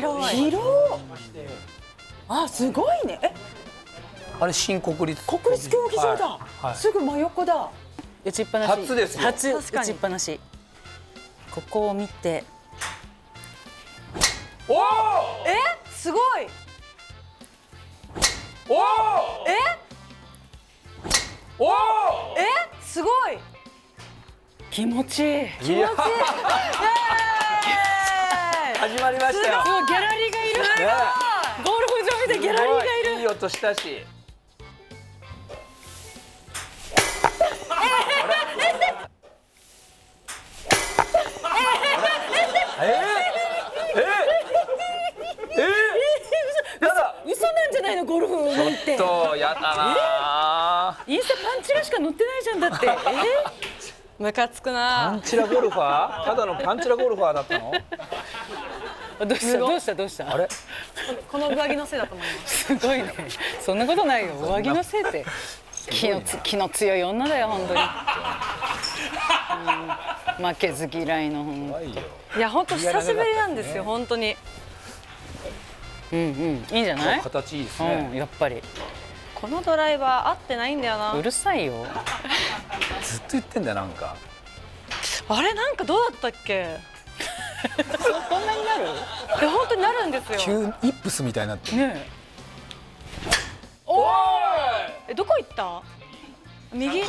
広い。広あすごいね。え？あれ新国立。国立競技場だ、はい。はい。すぐ真横だ。打ちっぱなし。初ですよ。初打ちっぱなし。ここを見て。おおえ？すごい。おおえ？おおえ？すごい。気持ちいい。いや イエーイ始まりましたよ。すごいギャラリーがいる。ね。ゴルフ場みたいギャラリーがいる。いいい音したし。えええええやだ嘘なんじゃないのゴルフなんてとやだなインスタパンチラしか載ってないじゃんだってえムカつくパなンチラゴルファーただのパンチラゴルファーだったのどうした？どうした？どうした？あれ？この上着のせいだと思います。すごいね。そんなことないよ。上着のせいって。気のつ気の強い女だよ本当に、うん、負けず嫌いのほん怖いや本当久しぶりなんですよ本当に。うんうん。いいんじゃない？形いいですうんねやっぱり。このドライバー合ってないんだよな。うるさいよ。ずっと言ってんだよなんか。あれ？なんかどうだったっけ？こんなになる？いや本当になるんですよ。急にイップスみたいになってる。ねおい！えどこ行った？右？え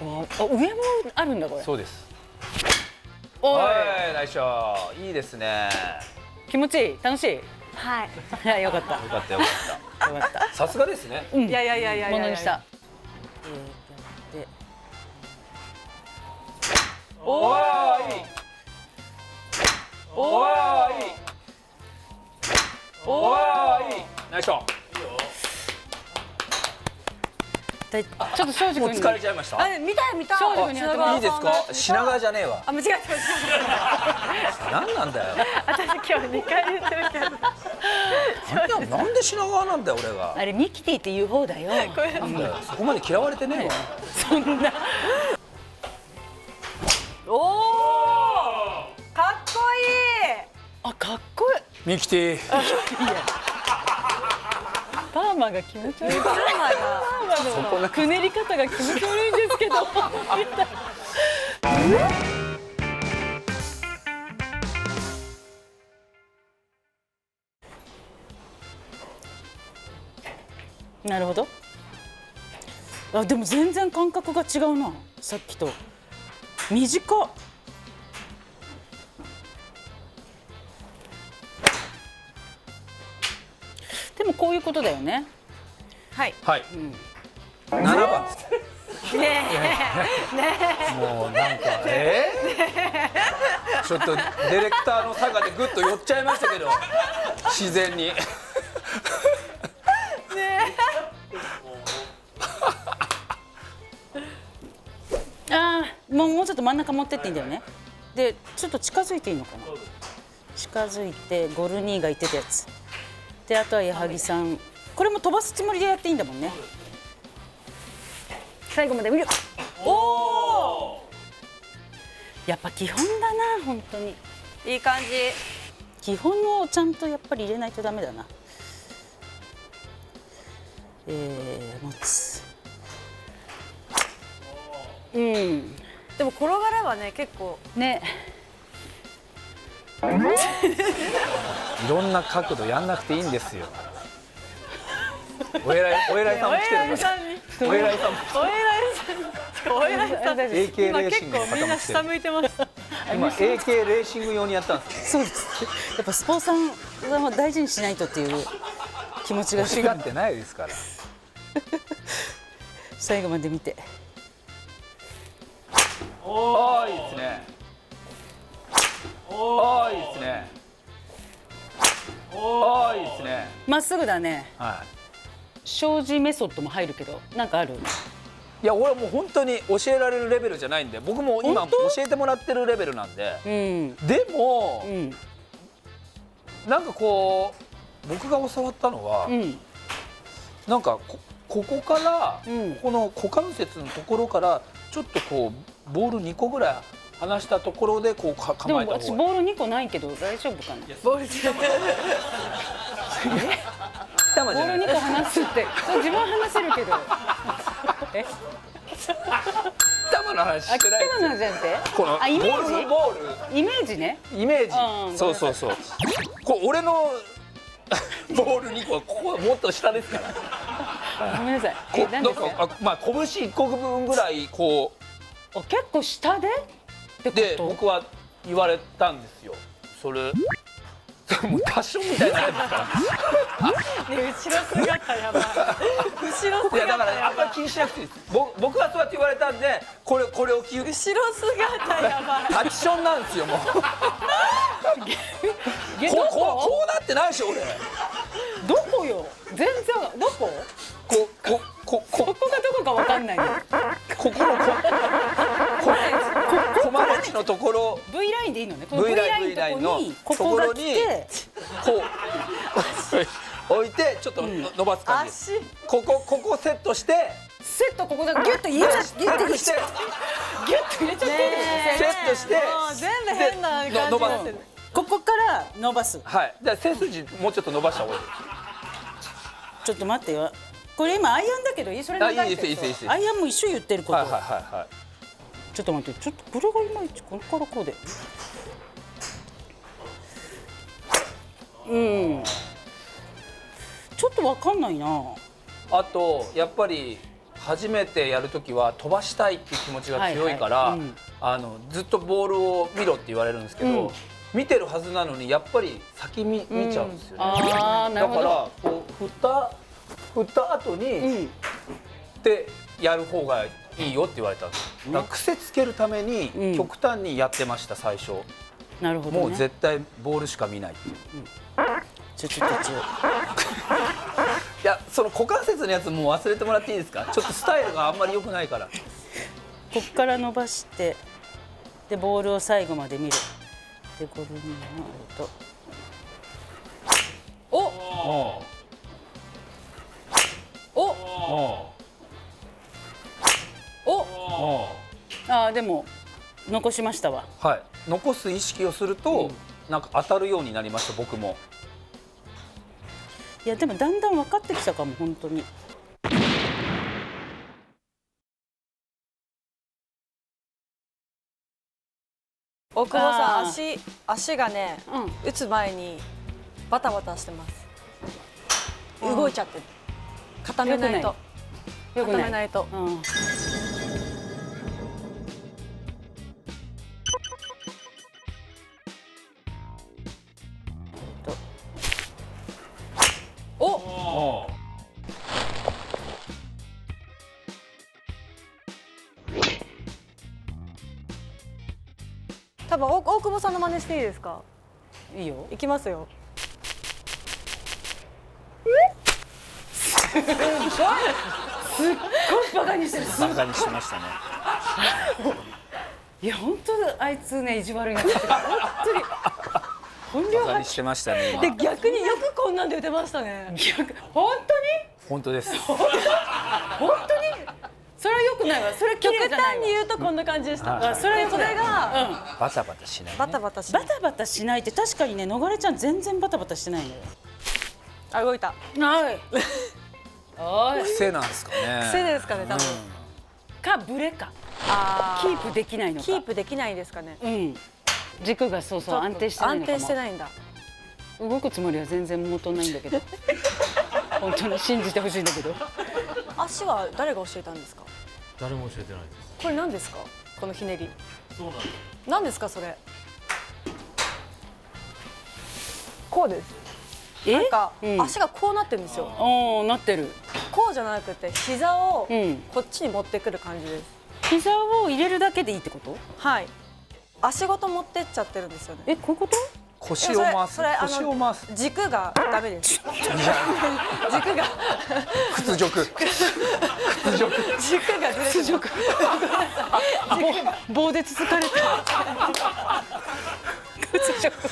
あ上もあるんだこれ。そうです。おい！おいナイスショー。いいですね。気持ちいい？楽しい？はい。いやよかった。よかったよかっよかった。たさすがですね。うん。いやいやいやいやいや。ものにした。えーで。おーいおーい。おーい。ナイスショーでちょっと庄司もう君に疲れちゃい。ました。あ見たい見た。い庄司君にいいですか品川じゃねえわあ間違えた何なんだよた私今日2回言ってるけどなんだなんで品川なんだよ俺があれミキティって言う。方だよなんだよそこまで嫌われてねえわそんなミキティ。パーマが気持ち悪い。パーマが。くねり方が気持ち悪いんですけどなるほど。あでも全然感覚が違うな。さっきと。短っもこういうことだよね。はい。はい。7番。ですねもうなんかえ？ー、ちょっとディレクターの差がでぐっと寄っちゃいましたけど。自然に。ああもうもうちょっと真ん中持ってっていいんだよね。でちょっと近づいていいのかな。近づいてゴルニーが言ってたやつであとは矢作さん。これも飛ばすつもりでやっていいんだもんね。最後まで見るおおやっぱ基本だな本当に。いい感じ。基本をちゃんとやっぱり入れないとダメだな。えー、持つ。うん。でも転がればね結構。ね いろんな角度やんなくていいんですよ。お偉いお偉いさんも来てるからお偉いさんもお偉いさんお偉いさん AK 今レーシングの結構みんな下向いてます。今 AK レーシング用にやったんですよそうです。やっぱスポーツさんは大事にしないとっていう気持ちが。欲しがってないですから。最後まで見て。おーいいですねおーいいですね。おーいいですね。まっすぐだね。はい。障子メソッドも入るけどなんかある？いや俺はもう本当に教えられるレベルじゃないんで僕も今本当？教えてもらってるレベルなんで。うん。でもうん。なんかこう僕が教わったのは、うん。なんかこここから、うん。ここの股関節のところからちょっとこうボール2個ぐらい離したところでこうかでも構えた方が。私ボール2個ないけど大丈夫かな？ボールで頭じゃないボール2個離すって自分は離せるけど。え？頭の話あしてない今のじゃなくて？このあイメボールのーボール。ジイメージね。イメうんージそうそう。そうこう俺の ボール2個はここもっと下ですから。ごめんなさい。こえ何ですか？なんかあまあ拳1個分ぐらいこあ結構下で？で僕は言われたんですよ。それ。もう多少みたいな ね後ろ姿やばい。後ろい。やだから姿やばいあんまり気にしなくていいです。ぼ僕はそうやって言われたんでこれこれを後ろ姿やばい。タッチションなんですよもう。ここ？こうなってないでしょ俺。どこよ？全然どこ？ここここここがどこかわかんないよ。ここのこここコマ持ちのところ。V ラインでいいのね。この V ライン V ンラインののとこにこう。置いてちょっとの伸ばす感じ。です足。ここここセットして。セットここでギュッと入れちゃギュッと入れちして。ゃギュッと入れちゃってる。セットして。全部変な感じ伸ばすなってる。ここから伸ばす。はい。じゃあ背筋もうちょっと伸ばした方がいい。ちょっと待ってよ。これ今アイアンだけどいい？それ長いですいいですいいです。アイアンも一緒言ってること、はいはいはいはいちょっと待ってちょっとこれがいまいちここからこうで。うん。ちょっとわかんないな。あとやっぱり初めてやるときは飛ばしたいっていう気持ちが強いから、はいはい。うん。あのずっとボールを見ろって言われるんですけど、うん。見てるはずなのにやっぱり先見見ちゃうんですよね、だからこう振った振った後に、うん。でやる方がいいよって言われたんです。だから癖つけるためにうん。極端にやってました最初、なるほど、ね、もう絶対ボールしか見ないっていう。ちょちょっとちょ。いやその股関節のやつもう忘れてもらっていいですか？ちょっとスタイルがあんまり良くないから。こっから伸ばしてでボールを最後まで見る。でゴルフになると。おおおおおおああでも残しましたわ。はい。残す意識をすると、なんか当たるようになりました僕も。いやでもだんだん分かってきたかも本当に。大久保さん足足がねうん。打つ前にバタバタしてます。動いちゃってる。固めないと。固めないと。うんしていいですか？いいよ。いきますよ。バカにしてる。バカにしましたね。いや本当あいつね意地悪いなってる。本当に。本領バカに発してましたね今。で逆によくこんなんで打てましたね。逆。本当に？本当です。本当？にないわそれ綺極端に言うとこんな感じでした、それでそれがうん。バタバタしない、ね、バタバタしバタバタしないって確かにね逃れちゃん全然バタバタしてないのよ。あ動いた。はい。おい。癖なんですかね。癖ですかね多分、かブレか。あキープできないのか。キープできないですかね。うん。軸がそうそう安定してないのかも。安定してないんだ。動くつもりは全然元ないんだけど。本当に信じてほしいんだけど。足は誰が教えたんですか？誰も教えてないです。これ何ですか？このひねり。そうなんです。何ですかそれ？こうです。え？なんか、うん。足がこうなってるんですよ。おおなってる。こうじゃなくて膝をうん。こっちに持ってくる感じです、膝を入れるだけでいいってこと？はい。足ごと持ってっちゃってるんですよね。えこういうこと？腰を回すそれそれあの腰を回す。軸がダメです。軸が。屈辱。屈 辱軸がずれてます 棒でつつかれて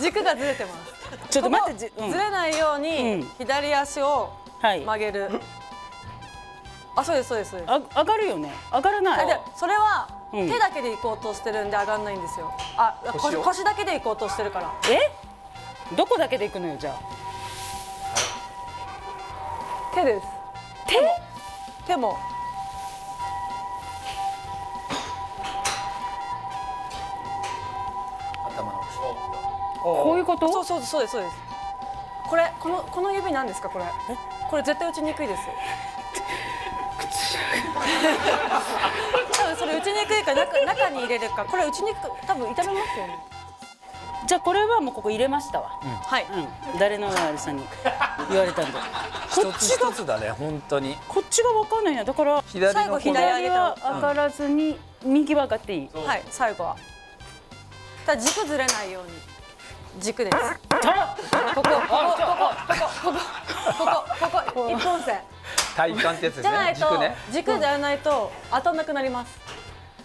軸がずれてます。ちょっと待って。じうん。ずれないよううにん。左足をはい。曲げる、あそうですそうですそうです。あ上がるよね。上がらない。それはうん手だけで行こうとしてるんで上がんないんですよ。あ腰腰だけで行こうとしてるから。え？どこだけで行くのよじゃあ？手です。手？手も。頭のこういうこと？そうそうそうですそうです。これこのこの指なんですかこれ？これ絶対打ちにくいです。多 分それ打ちにくいか中中に入れるか。これ打ちにく多分痛めますよね。じゃあこれはもうここ入れましたわ。はい。うん。誰のあれさんに言われたんで一つ一つだね本当に。こっちが分かんないな。だから左最後のこの左左は上がらずに右は上がっていい。はい最後は。ただ軸ずれないように。軸です。こここここここここここここ。一本線体幹ってやつですじゃないとね軸ね。軸じゃないと当たんなくなります。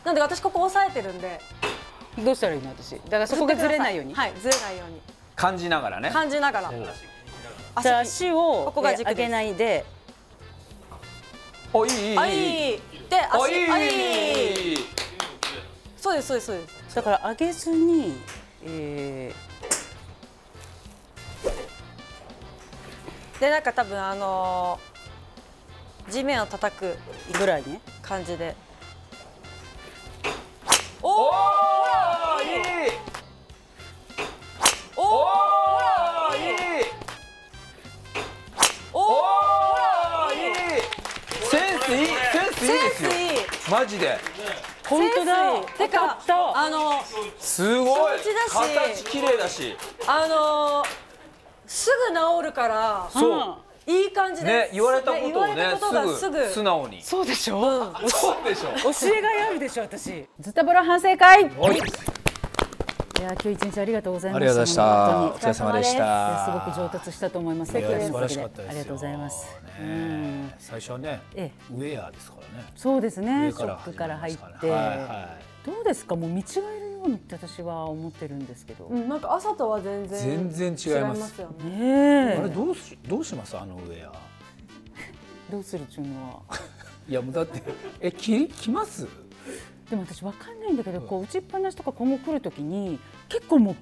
なんで私ここ押さえてるんで。どうしたらいいの私？だからそこがずれないように。はいずれないように。感じながらね。感じながら。じゃあ足足をここが軸です。え上げないで。おいいいいあい。いい。で足おいいあいい。そうですそうですそうです。だから上げずにえでなんか多分あのー地面を叩くーぐらいね感じで。おおおいい。おおいい。おおおいい。センスいいセンスいいですよ。マジで。本当だ。てかあのすごい。形綺麗だし。あのーすぐ治るからそういい感じです。ね言われたことをねたことがすぐ。素直に。そうでしょ。そうでしょ。教えがいあるでしょ私。ズタボロ反省会。い。や今日一日ありがとうございました。ありがとうございました。本お疲れ様でした。すごく上達したと思います。いや素晴らしかったですよ。ありがとうございます。ねうん。最初はねええ。ウェアですからね。そうですね。上ショックから入って、はいはい。どうですか？もう見違えるようにって私は思ってるんですけど、うんなんか朝とは全然全然違います。よね。ねえ。あれどうしどうします？あのウェア。どうするっちゅうのは。いやもうだってえ着着ます？でも私わかんないんだけどこう打ちっぱなしとか今後来るときに結構もう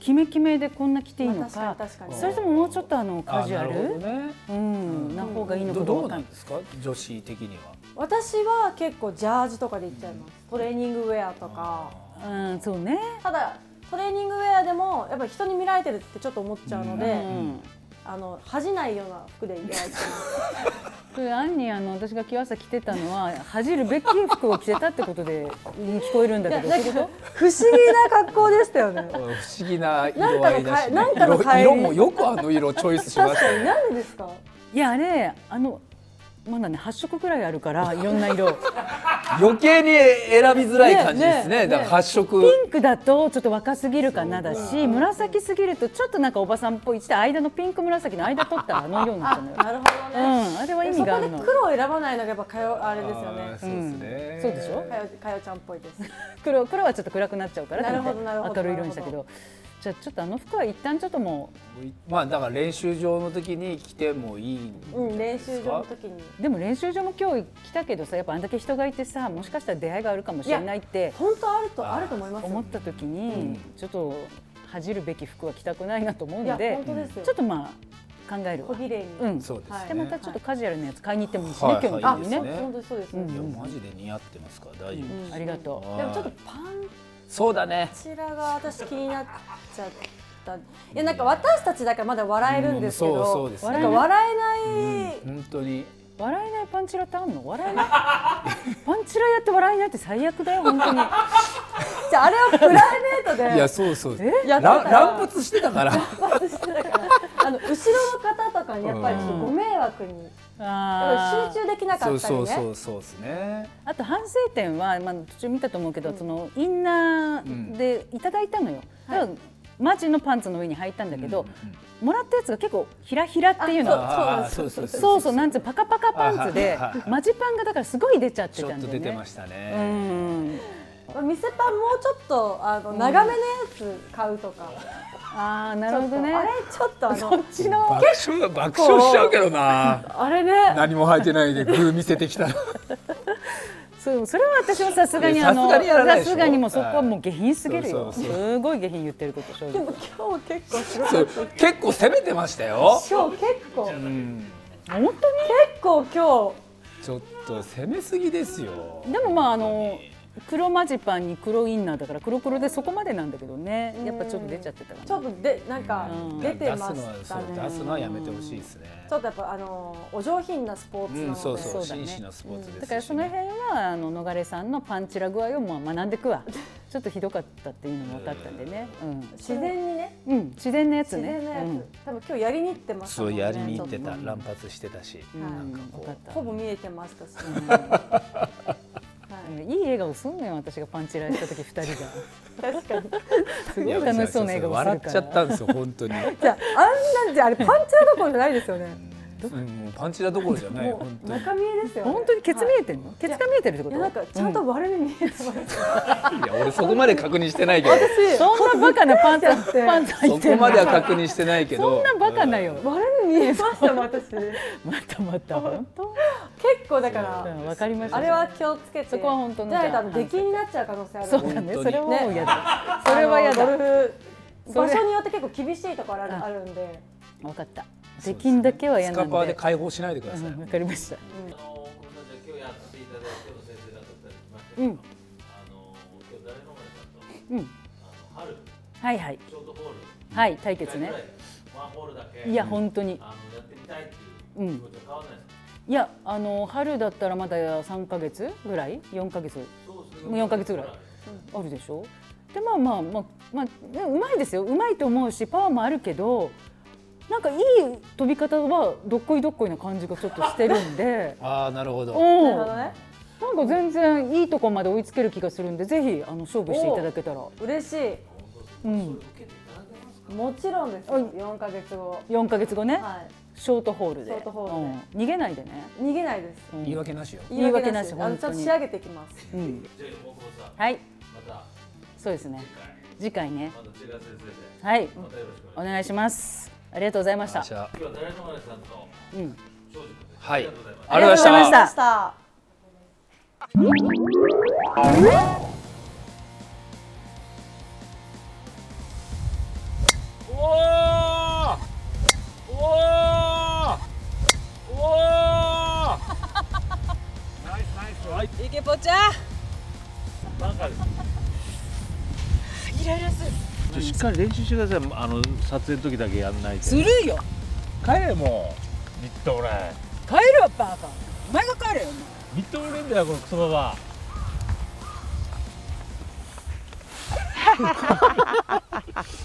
キメキメでこんな着ていいのまあ確かか,、に確かに。それとももうちょっとあのカジュアあなるほルどね。うん、な方がいいのかどどうどうかなんですか？女子的には。私は結構ジャージとかで行っちゃいます。トレーニングウェアとかうんそうね。ただトレーニングウェアでもやっぱり人に見られてるってちょっと思っちゃうので、うん。あの恥じないような服でいただいてますそれアンにあの私が今日朝着てたのは恥じるべき服を着てたってことでうん聞こえるんだけど。不思議な格好でしたよね。不思議な色合いだし、ね、なんかの色色もよくあの色チョイスしましたね。確かになんでですか？といやあれあのまだね8色ぐらいあるから いろんな色。余計に選びづらい感じですね。ねねだから発色。ピンクだとちょっと若すぎるかなだし紫すぎるとちょっとなんかおばさんっぽい。して間のピンク紫の間取ったらあの色になっちゃうのよなるほどうね、んあれは意味があるの。黒を選ばないのがやっぱかよあれですよね。そうですね、そうでしょかよかよちゃんっぽいです。黒黒はちょっと暗くなっちゃうからなるほどなるほど。明るい色にしたけどじゃあちょっとあの服は一旦ちょっともまあだから練習場の時に着てもいいんですか、うん練習場の時に。うでも練習場も今日来たけどさやっぱあんだけ人がいてさもしかしたら出会いがあるかもしれないって本当あるとあると思いますよ。思った時にちょっと恥じるべき服は着たくないなと思ういやので本当ですよ。ちょっとまあ考えるわ。小綺麗に。うん。そうですね、はいでまたちょっとカジュアルなやつ買いに行ってもいいしね、はい今日あみたいにね、ね。本当にそうです、うんいやマジで似合ってますから大丈夫です、ありがとう。でもちょっとパンそうだね。こちらが私気になっちゃった。いやなんか私たちだからまだ笑えるんですけど、うんそうそうですね。なんか笑えない、本当に。笑えないパンチラってあんの？笑えない？パンチラやって笑えないって最悪だよ本当に。じゃああれはプライベートで。いやそうそう。やってたら。乱乱発してたから。私してたから。あの後ろの方とかにやっぱりちょっとご迷惑に、集中できなかったりね。そうそうそうですね。あと反省点は、まあ、途中見たと思うけど、そのインナーでいただいたのよ、だからマジのパンツの上に履いたんだけど、もらったやつが結構ひらひらっていうの。そうそうそうそう。そうなんつうパカパカパンツではいはいはい。マジパンがだからすごい出ちゃってちょったんだよね。と出てましたうね、ん。まあ店パンもうちょっとあの長めのやつ買うとか、ああなるほどね。ちょっとあれちょっとあのそっちの。爆笑爆笑しちゃうけどな。あれね。何も履いてないでグー見せてきたらそうそれは私もさすがにあのさすがにもうそこはもう下品すぎるよ。すごい下品言ってること正直今日結構すごいそう結構攻めてましたよ。今日結構。結本構今ちょっと攻めすぎですよ。当にでもまああの黒マジパンに黒インナーだから黒黒でそこまでなんだけどね。やっぱちょっと出ちゃってたか日ちょなっとでなんかうん。出てましたね。そう出すのはやめてほしいですね。ちょっとやっぱあのお上品なスポーツなので、うんそうそう紳士なスポーツですしだからその辺はあの逃れさんのパンチラ具合をもう学んでくわ。ちょっとひどかったっていうのも分かったんでね、うん、自然にね。うん、自然なやつ自ね然なやつ、多分今日やりに行ってましたもんね。そうやりに行ってた。乱発してたし。うん、かったとほぼ見えてましたし、うんいい笑顔すんのよ私がパンチラした時 二人が。確かに。すごい楽しそうな笑顔するから。笑っちゃったんですよ本当に。じゃああんなんじゃあれパンチラどころじゃないですよねうんパンチラどころじゃないもう本当に。中見えですよね。本当にケツ見えてんの、ケツが見えてるってこと？なんかちゃんと割れ目見えてます、いや俺そこまで確認してないけど。そんなバカなパンツて。パンツそこまでは確認してないけど。そんなバカなよ、割れ目見えました私。結またまた。本当？構だからうんわかりました。あれは気をつけて。そこは本当のじゃあ出禁になっちゃう可能性あるそうだねそれはもう嫌だ、あそれは嫌だ。場所によって結構厳しいところあるああるんで。分かった出禁だけは嫌なんで。パーで解放しないでください。うんわかりました。あのこのじゃあ今日やっていただいての先生方たちまして、うん。あの今日誰の前さんとうん。あの春。はいはい。ショートホール。はい対決ね。い。ワンホールだけ。いや本当に。あのやってみたいっていう気持ちは変わらないやあの春だったらまだ3ヶ月ぐらい？4ヶ月。もう4ヶ月ぐらい。あるでしょ？でまあまあまあまあ、ね、うまいですよ。うまいと思うしパワーもあるけどなんかいい飛び方はどっこいどっこいな感じがちょっとしてるんで。ああなるほど。うん。なるほどね。なんか全然いいとこまで追いつける気がするんでぜひあの勝負していただけたら、嬉しい。うん、もちろんですよ。4ヶ月後。4ヶ月後ね、はショートホールで。ショートホールで。うん。逃げないでね、い逃げないです。うん。言い訳なしよ。言い訳なし。あのちょっと仕上げてきます。うん、はい。また。そうですね。次回次回ね。また違う先生で。はい。お願いしますありがとうございました。じゃあ今日は誰の前さんと？うん。はい。ありがとうございますありがとうございましたかり練習してください。あの撮影の時だけやんないずるいよ。帰れもう。みっともない帰るわバカお前が帰れよみっともねえんだよこのクソババア